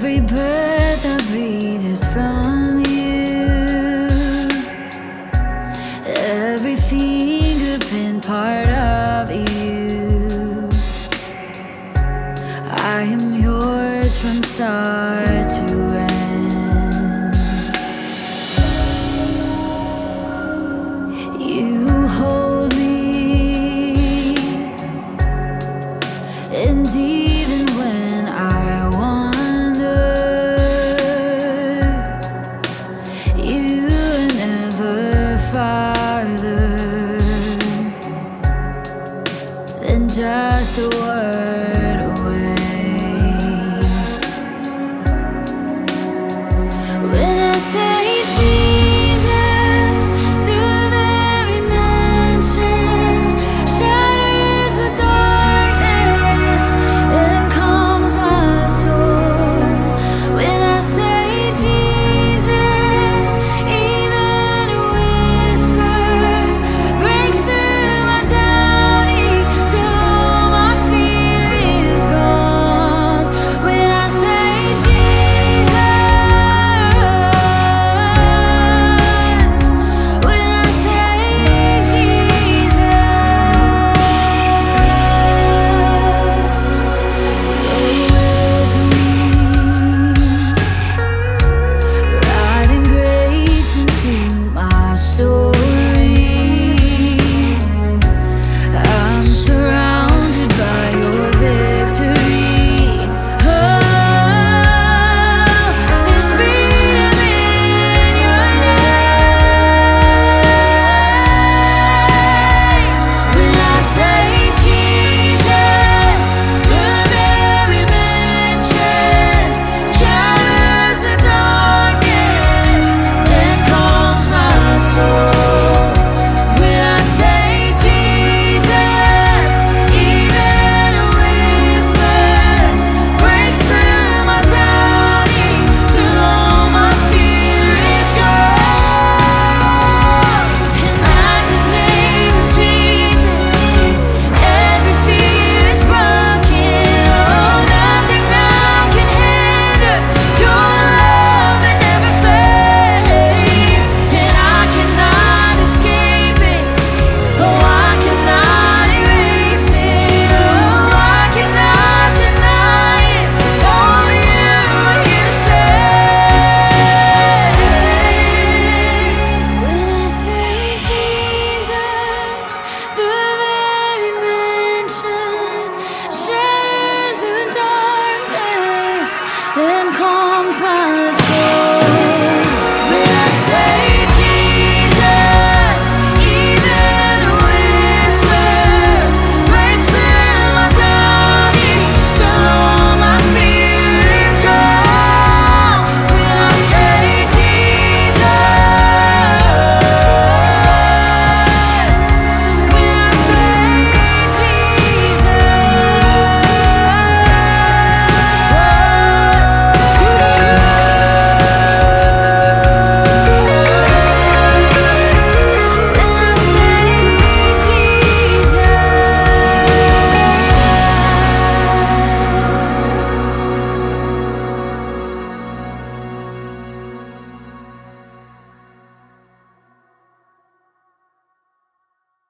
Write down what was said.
Every breath I breathe is from you. Every fingerprint part of you. I am yours from start to end. A